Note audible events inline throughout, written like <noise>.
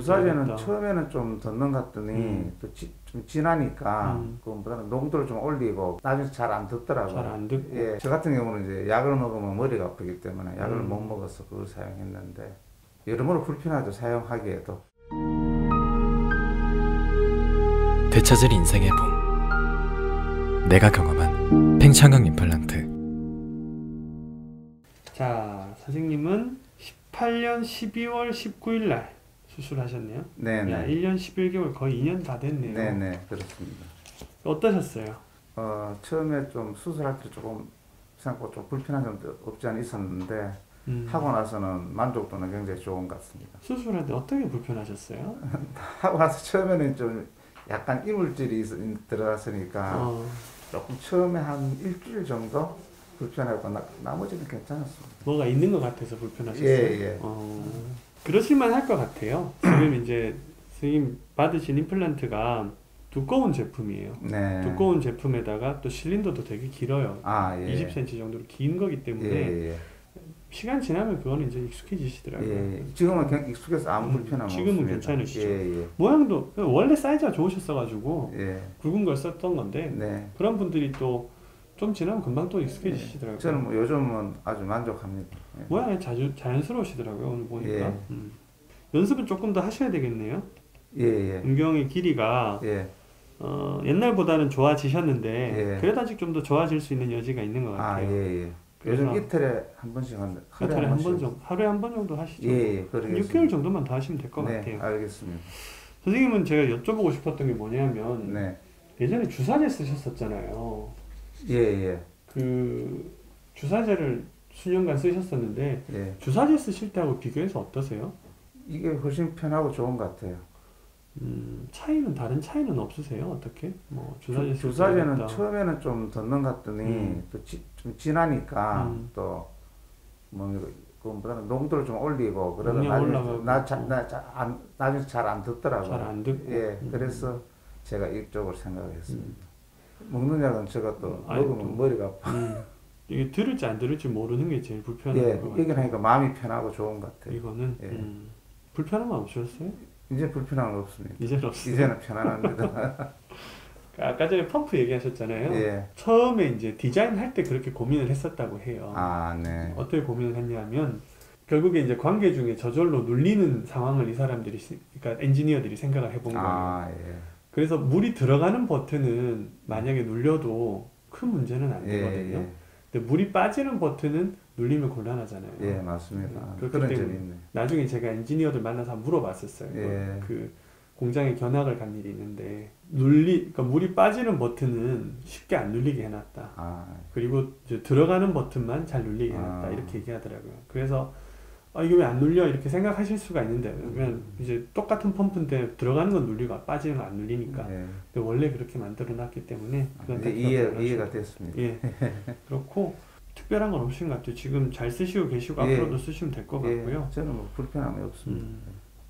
주사제는. 처음에는 좀 듣는 것 같더니 음. 또좀 지나니까 음. 그보다는 농도를 좀 올리고 나중에 잘 안 듣더라고요. 잘 안 듣고 예, 저 같은 경우는 이제 약을 먹으면 머리가 아프기 때문에 약을 음. 못 먹어서 그걸 사용했는데 여러모로 불편하죠 사용하기에도. 되찾을 인생의 봄 내가 경험한 팽창강 임플란트 자 선생님은 18년 12월 19일 날 수술하셨네요. 야, 네네. 1년 11개월 거의 2년 다 됐네요. 네네 그렇습니다. 어떠셨어요? 어 처음에 좀 수술할 때 조금 생각보다 좀 불편한 점도 없지 않아 있었는데 음, 하고 나서는 만족도는 굉장히 좋은 것 같습니다. 수술할 때 어떻게 불편하셨어요? <laughs> 하고 나서 처음에는 좀 약간 이물질이 있, 들어갔으니까 어, 조금 처음에 한 일주일 정도 불편하고 나, 나머지는 괜찮았습니다. 뭐가 있는 것 같아서 불편하셨어요? 예, 예. 어, 그러실만 할 것 같아요. 지금 <clears throat> 이제 선생님 받으신 임플란트가 두꺼운 제품이에요. 네. 두꺼운 제품에다가 또 실린더도 되게 길어요. 아, 예. 20cm 정도로 긴 거기 때문에 예, 예. 시간 지나면 그거는 이제 익숙해지시더라고요. 예. 지금은 그냥 익숙해서 아무 음, 불편함 지금은 없습니다. 괜찮으시죠? 예, 예. 모양도 원래 사이즈가 좋으셨어가지고 예. 굵은 걸 썼던 건데 네. 그런 분들이 또 좀 지나면 금방 또 익숙해지시더라고요. 저는 뭐 요즘은 아주 만족합니다. 예. 모양이 자주 자연스러우시더라고요 오늘 보니까. 예. 음. 연습은 조금 더 하셔야 되겠네요. 예, 예. 음경의 길이가 예. 어, 옛날보다는 좋아지셨는데 예. 그래도 아직 좀 더 좋아질 수 있는 여지가 있는 것 아, 같아요. 예, 예. 요즘 이틀에 한 번씩 하는데 하루에 한 번 정도, 하루에 한 번 정도 하시죠. 예, 예. 그러겠습니다. 6개월 정도만 더 하시면 될 것 네, 같아요. 알겠습니다. 선생님은 제가 여쭤보고 싶었던 게 뭐냐면 네. 예전에 주사제 쓰셨었잖아요. 예, 예. 그 주사제를 수년간 쓰셨었는데 예. 주사제 쓰실 때하고 비교해서 어떠세요? 이게 훨씬 편하고 좋은 것 같아요. 음, 차이는 다른 차이는 없으세요? 어떻게? 뭐 주사제 쓸 주사제는 때겠다. 처음에는 좀것 같더니 음. 또좀 지나니까 음. 또뭐 그보다는 농도를 좀 올리고 그러다 나중에 올라가고. 나, 자, 나, 자, 안, 나중에 잘 안 듣더라고요. 잘 안 듣고. 예, 음. 그래서 제가 이쪽으로 생각했습니다. 먹는 약은 제가 또 음, 아니, 먹으면 또- 머리가 아파. 음, 이게 들을지 안 들을지 모르는 게 제일 불편한 예, 것 같아요. 얘기를 하니까 마음이 편하고 좋은 것 같아요. 이거는 예. 음, 불편함 없으셨어요? 이제 불편한 건 없습니다. 이제는 없어요. 이제는 편안합니다. <laughs> 아까 전에 펌프 얘기하셨잖아요. 예. 처음에 이제 디자인 할 때 그렇게 고민을 했었다고 해요. 아, 네. 어떻게 고민을 했냐면 결국에 이제 관계 중에 저절로 눌리는 상황을 이 사람들이 시- 그러니까 엔지니어들이 생각을 해본 거예요. 아, 예. 그래서 물이 들어가는 버튼은 만약에 눌려도 큰 문제는 안 예, 되거든요. 예. 근데 물이 빠지는 버튼은 눌리면 곤란하잖아요. 예, 맞습니다. 음, 그렇기 때문에 있네. 나중에 제가 엔지니어들 만나서 물어봤었어요. 예. 그 공장에 견학을 간 일이 있는데 눌리 그러니까 물이 빠지는 버튼은 쉽게 안 눌리게 해놨다. 아, 그리고 이제 들어가는 버튼만 잘 눌리게 해놨다 아. 이렇게 얘기하더라고요. 그래서 아 이게 왜 안 눌려 이렇게 생각하실 수가 있는데 왜냐면 이제 똑같은 펌프인데 들어가는 건 눌리고 빠지는 건 안 눌리니까. 예. 근데 원래 그렇게 만들어 놨기 때문에 그건 이제 다 이해, 이해가. 됐습니다. 예 <laughs> 그렇고 특별한 건 없으신 것 같아요. 지금 잘 쓰시고 계시고 예. 앞으로도 쓰시면 될것 예, 같고요. 저는 뭐 불편함이 없습니다. 음.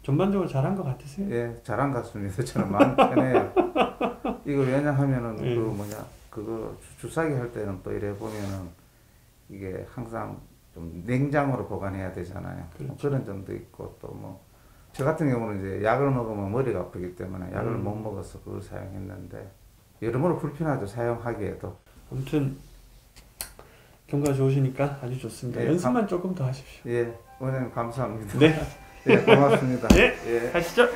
전반적으로 잘한 것 같으세요? 예, 잘한 것 같습니다. <laughs> 저는 마음 편해요. 이거 왜냐하면은 예. 그 뭐냐 그거 주- 주사기 할 때는 또 이래 보면은 이게 항상 좀 냉장으로 보관해야 되잖아요. 뭐 그렇죠. 그런 점도 있고 또 뭐 저 같은 경우는 이제 약을 먹으면 머리가 아프기 때문에 약을 음. 못 먹어서 그걸 사용했는데 여러모로 불편하죠 사용하기에도. 아무튼 경과 좋으시니까 아주 좋습니다. 예, 연습만 조금 더 하십시오. 예, 원장님 감사합니다. 네, <laughs> 예, 고맙습니다. <laughs> 예. 예. 가시죠.